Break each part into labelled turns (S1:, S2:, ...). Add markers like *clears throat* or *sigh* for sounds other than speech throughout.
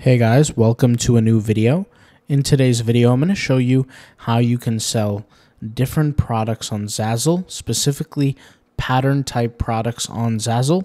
S1: Hey guys, welcome to a new video. In today's video, I'm going to show you how you can sell different products on Zazzle, specifically pattern type products on Zazzle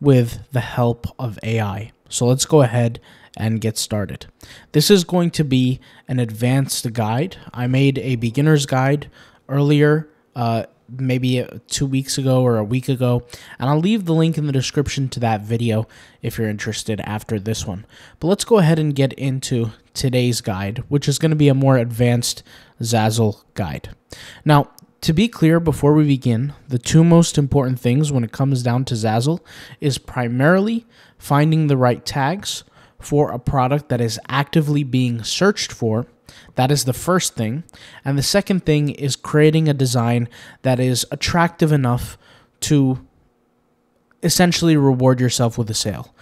S1: with the help of AI. So let's go ahead and get started. This is going to be an advanced guide. I made a beginner's guide earlier uh, maybe two weeks ago or a week ago, and I'll leave the link in the description to that video if you're interested after this one. But let's go ahead and get into today's guide, which is going to be a more advanced Zazzle guide. Now, to be clear before we begin, the two most important things when it comes down to Zazzle is primarily finding the right tags for a product that is actively being searched for that is the first thing. And the second thing is creating a design that is attractive enough to essentially reward yourself with a sale.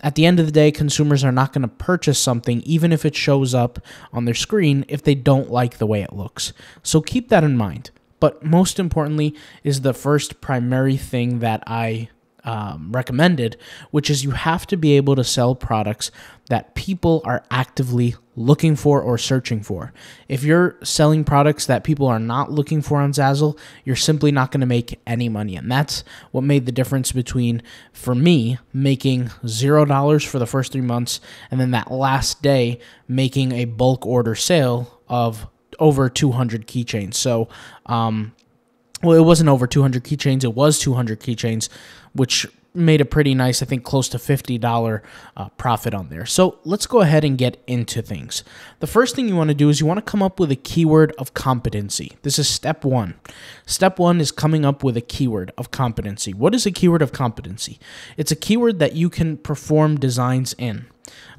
S1: At the end of the day, consumers are not going to purchase something even if it shows up on their screen if they don't like the way it looks. So keep that in mind. But most importantly, is the first primary thing that I um, recommended, which is you have to be able to sell products that people are actively looking for or searching for. If you're selling products that people are not looking for on Zazzle, you're simply not going to make any money. And that's what made the difference between, for me, making $0 for the first three months and then that last day making a bulk order sale of over 200 keychains. So, um, well, it wasn't over 200 keychains, it was 200 keychains, which made a pretty nice, I think, close to $50 uh, profit on there. So let's go ahead and get into things. The first thing you want to do is you want to come up with a keyword of competency. This is step one. Step one is coming up with a keyword of competency. What is a keyword of competency? It's a keyword that you can perform designs in.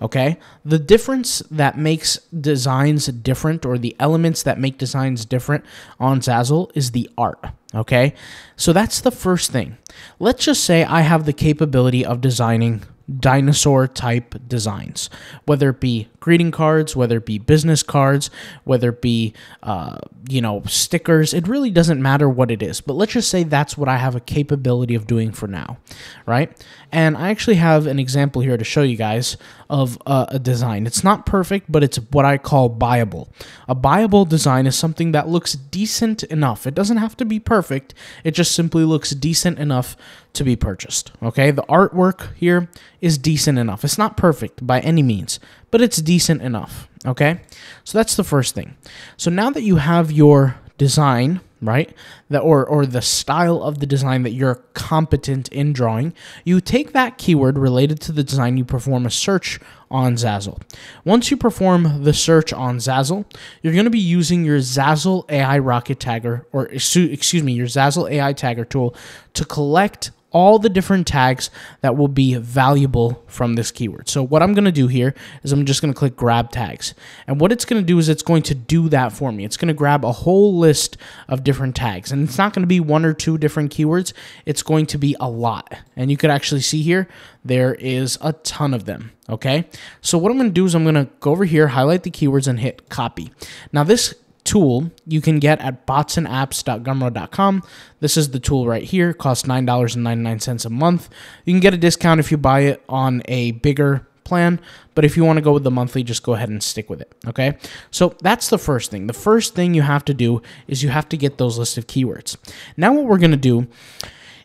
S1: Okay. The difference that makes designs different or the elements that make designs different on Zazzle is the art. Okay. So that's the first thing. Let's just say I have the capability of designing dinosaur type designs, whether it be greeting cards, whether it be business cards, whether it be, uh, you know, stickers. It really doesn't matter what it is. But let's just say that's what I have a capability of doing for now, right? And I actually have an example here to show you guys of uh, a design. It's not perfect, but it's what I call buyable. A buyable design is something that looks decent enough. It doesn't have to be perfect. It just simply looks decent enough to be purchased. Okay, the artwork here is decent enough. It's not perfect by any means, but it's decent enough. Okay, so that's the first thing. So now that you have your design right that or or the style of the design that you're competent in drawing you take that keyword related to the design you perform a search on Zazzle once you perform the search on Zazzle you're going to be using your Zazzle AI rocket tagger or excuse me your Zazzle AI tagger tool to collect all the different tags that will be valuable from this keyword. So what I'm going to do here is I'm just going to click grab tags. And what it's going to do is it's going to do that for me. It's going to grab a whole list of different tags. And it's not going to be one or two different keywords. It's going to be a lot. And you could actually see here, there is a ton of them. Okay. So what I'm going to do is I'm going to go over here, highlight the keywords and hit copy. Now this tool you can get at botsandapps.gumroad.com. This is the tool right here. Costs $9.99 a month. You can get a discount if you buy it on a bigger plan, but if you want to go with the monthly, just go ahead and stick with it. Okay. So that's the first thing. The first thing you have to do is you have to get those list of keywords. Now, what we're going to do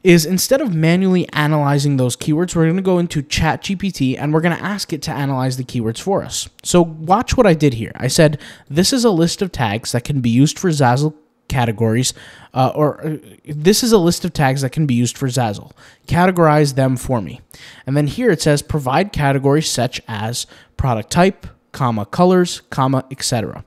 S1: is instead of manually analyzing those keywords, we're going to go into ChatGPT and we're going to ask it to analyze the keywords for us. So watch what I did here. I said, this is a list of tags that can be used for Zazzle categories, uh, or uh, this is a list of tags that can be used for Zazzle. Categorize them for me. And then here it says provide categories such as product type, comma, colors, comma, etc.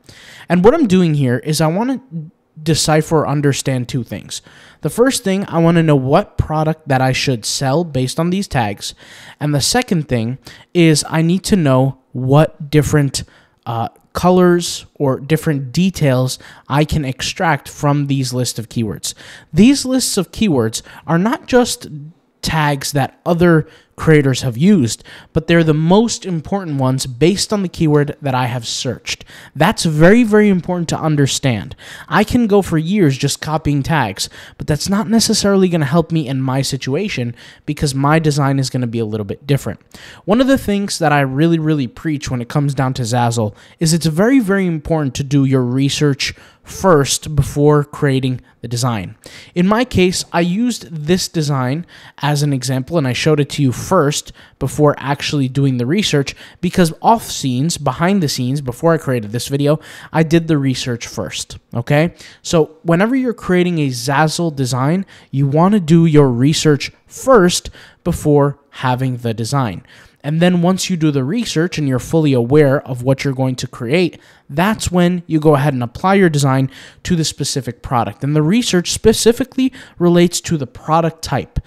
S1: And what I'm doing here is I want to decipher or understand two things. The first thing, I want to know what product that I should sell based on these tags. And the second thing is I need to know what different uh, colors or different details I can extract from these lists of keywords. These lists of keywords are not just tags that other creators have used, but they're the most important ones based on the keyword that I have searched. That's very, very important to understand. I can go for years just copying tags, but that's not necessarily going to help me in my situation because my design is going to be a little bit different. One of the things that I really, really preach when it comes down to Zazzle is it's very, very important to do your research first before creating the design. In my case, I used this design as an example and I showed it to you first before actually doing the research because off scenes, behind the scenes, before I created this video, I did the research first. Okay. So whenever you're creating a Zazzle design, you want to do your research first before having the design. And then once you do the research and you're fully aware of what you're going to create, that's when you go ahead and apply your design to the specific product. And the research specifically relates to the product type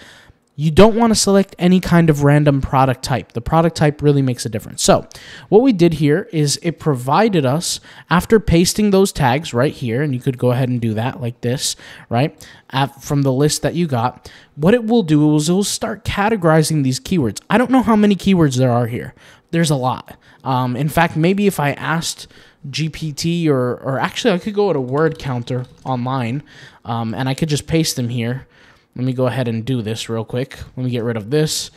S1: you don't want to select any kind of random product type. The product type really makes a difference. So what we did here is it provided us, after pasting those tags right here, and you could go ahead and do that like this, right, from the list that you got, what it will do is it will start categorizing these keywords. I don't know how many keywords there are here. There's a lot. Um, in fact, maybe if I asked GPT or, or actually I could go at a word counter online um, and I could just paste them here let me go ahead and do this real quick. Let me get rid of this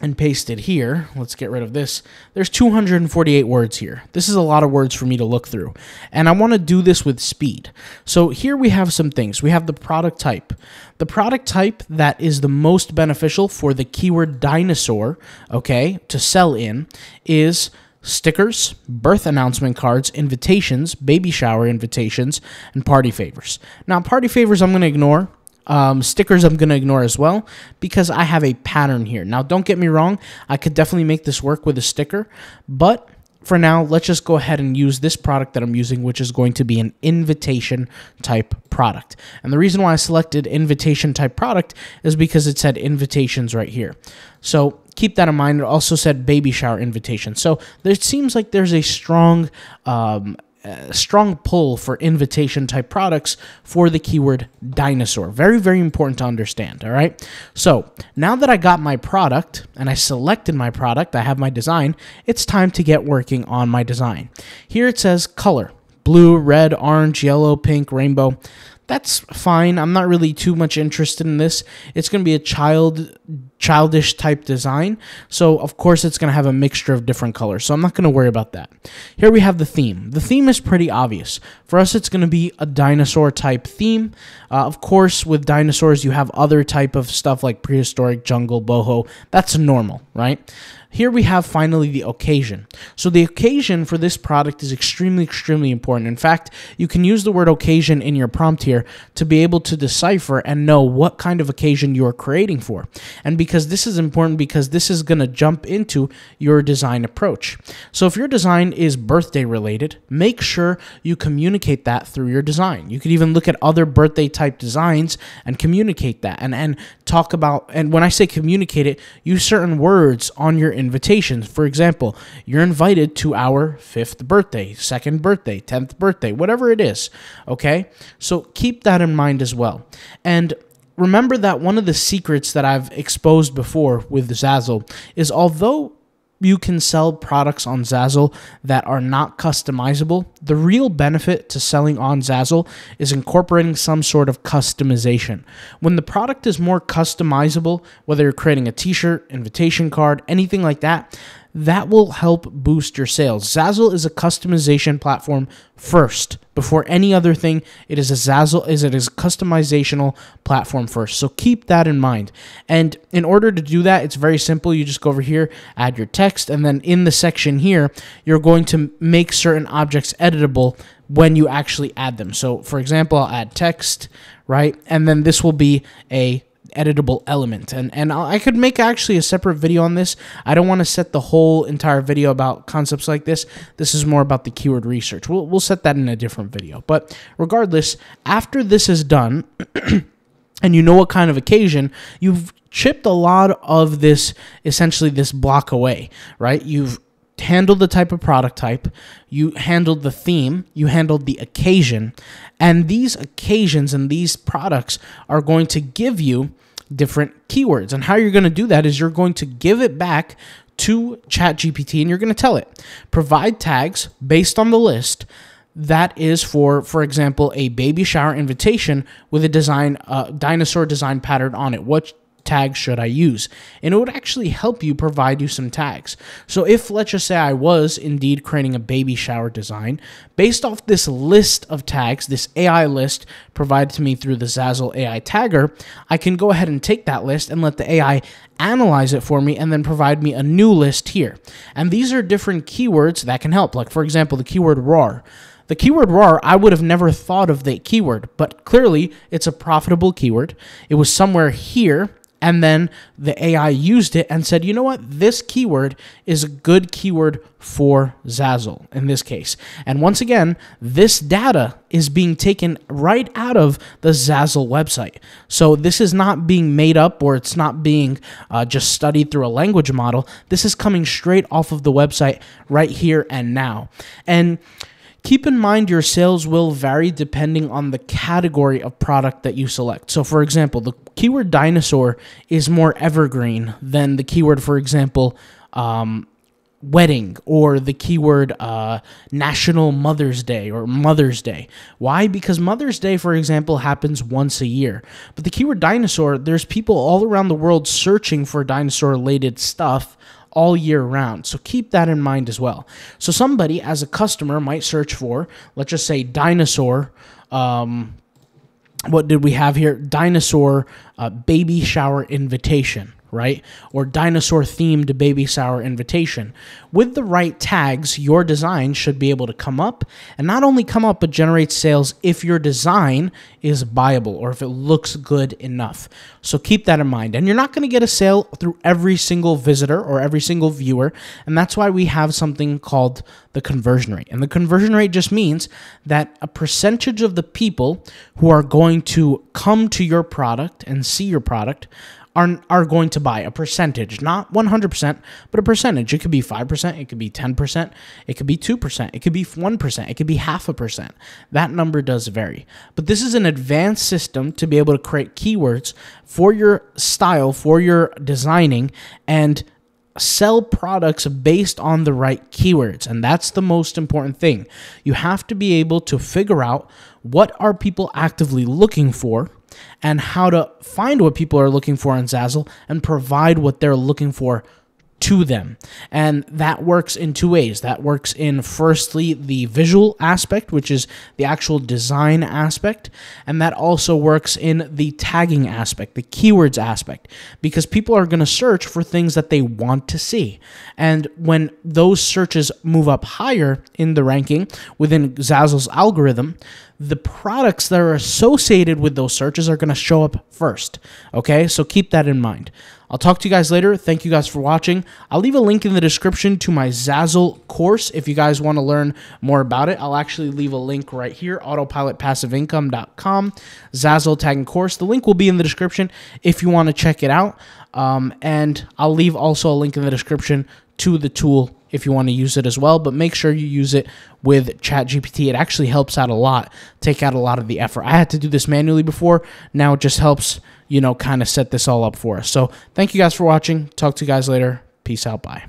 S1: and paste it here. Let's get rid of this. There's 248 words here. This is a lot of words for me to look through. And I want to do this with speed. So here we have some things. We have the product type. The product type that is the most beneficial for the keyword dinosaur, okay, to sell in is stickers, birth announcement cards, invitations, baby shower invitations, and party favors. Now, party favors I'm going to ignore um, stickers I'm going to ignore as well because I have a pattern here. Now, don't get me wrong, I could definitely make this work with a sticker, but for now, let's just go ahead and use this product that I'm using, which is going to be an invitation type product. And the reason why I selected invitation type product is because it said invitations right here. So keep that in mind. It also said baby shower invitation. So it seems like there's a strong um, strong pull for invitation type products for the keyword dinosaur. Very, very important to understand. All right. So now that I got my product and I selected my product, I have my design, it's time to get working on my design. Here it says color blue, red, orange, yellow, pink, rainbow that's fine. I'm not really too much interested in this. It's going to be a child childish type design. So, of course, it's going to have a mixture of different colors. So, I'm not going to worry about that. Here we have the theme. The theme is pretty obvious. For us, it's going to be a dinosaur type theme. Uh, of course, with dinosaurs, you have other type of stuff like prehistoric, jungle, boho. That's normal, right? Here we have finally the occasion. So the occasion for this product is extremely, extremely important. In fact, you can use the word occasion in your prompt here to be able to decipher and know what kind of occasion you are creating for. And because this is important because this is going to jump into your design approach. So if your design is birthday related, make sure you communicate that through your design. You could even look at other birthday type designs and communicate that and, and talk about, and when I say communicate it, use certain words on your invitations. For example, you're invited to our fifth birthday, second birthday, 10th birthday, whatever it is. Okay. So keep that in mind as well. And remember that one of the secrets that I've exposed before with Zazzle is although you can sell products on Zazzle that are not customizable. The real benefit to selling on Zazzle is incorporating some sort of customization. When the product is more customizable, whether you're creating a t shirt, invitation card, anything like that, that will help boost your sales. Zazzle is a customization platform first before any other thing. It is a Zazzle is it is a customizational platform first. So keep that in mind. And in order to do that, it's very simple. You just go over here, add your text, and then in the section here, you're going to make certain objects editable when you actually add them. So for example, I'll add text, right? And then this will be a editable element. And and I could make actually a separate video on this. I don't want to set the whole entire video about concepts like this. This is more about the keyword research. We'll we'll set that in a different video. But regardless, after this is done, *clears throat* and you know what kind of occasion, you've chipped a lot of this essentially this block away, right? You've handled the type of product type, you handled the theme, you handled the occasion, and these occasions and these products are going to give you different keywords. And how you're going to do that is you're going to give it back to ChatGPT and you're going to tell it provide tags based on the list that is for for example a baby shower invitation with a design uh, dinosaur design pattern on it what tags should I use? And it would actually help you provide you some tags. So if let's just say I was indeed creating a baby shower design, based off this list of tags, this AI list provided to me through the Zazzle AI tagger, I can go ahead and take that list and let the AI analyze it for me and then provide me a new list here. And these are different keywords that can help. Like for example, the keyword RAR. The keyword RAR, I would have never thought of the keyword, but clearly it's a profitable keyword. It was somewhere here and then the AI used it and said, you know what, this keyword is a good keyword for Zazzle in this case. And once again, this data is being taken right out of the Zazzle website. So this is not being made up or it's not being uh, just studied through a language model. This is coming straight off of the website right here and now. And Keep in mind your sales will vary depending on the category of product that you select. So, for example, the keyword dinosaur is more evergreen than the keyword, for example, um, wedding or the keyword uh, National Mother's Day or Mother's Day. Why? Because Mother's Day, for example, happens once a year. But the keyword dinosaur, there's people all around the world searching for dinosaur related stuff all year round. So keep that in mind as well. So somebody as a customer might search for, let's just say dinosaur. Um, what did we have here? Dinosaur uh, baby shower invitation right? Or dinosaur themed baby shower invitation. With the right tags, your design should be able to come up and not only come up, but generate sales if your design is buyable or if it looks good enough. So keep that in mind. And you're not going to get a sale through every single visitor or every single viewer. And that's why we have something called the conversion rate. And the conversion rate just means that a percentage of the people who are going to come to your product and see your product are, are going to buy a percentage, not 100%, but a percentage. It could be 5%, it could be 10%, it could be 2%, it could be 1%, it could be half a percent. That number does vary. But this is an advanced system to be able to create keywords for your style, for your designing, and sell products based on the right keywords and that's the most important thing you have to be able to figure out what are people actively looking for and how to find what people are looking for in Zazzle and provide what they're looking for to them. And that works in two ways. That works in firstly the visual aspect, which is the actual design aspect, and that also works in the tagging aspect, the keywords aspect, because people are going to search for things that they want to see. And when those searches move up higher in the ranking within Zazzle's algorithm, the products that are associated with those searches are going to show up first. Okay, so keep that in mind. I'll talk to you guys later. Thank you guys for watching. I'll leave a link in the description to my Zazzle course if you guys want to learn more about it. I'll actually leave a link right here autopilotpassiveincome.com, Zazzle tagging course. The link will be in the description if you want to check it out. Um, and I'll leave also a link in the description to the tool if you want to use it as well, but make sure you use it with ChatGPT. It actually helps out a lot, take out a lot of the effort. I had to do this manually before. Now it just helps, you know, kind of set this all up for us. So thank you guys for watching. Talk to you guys later. Peace out. Bye.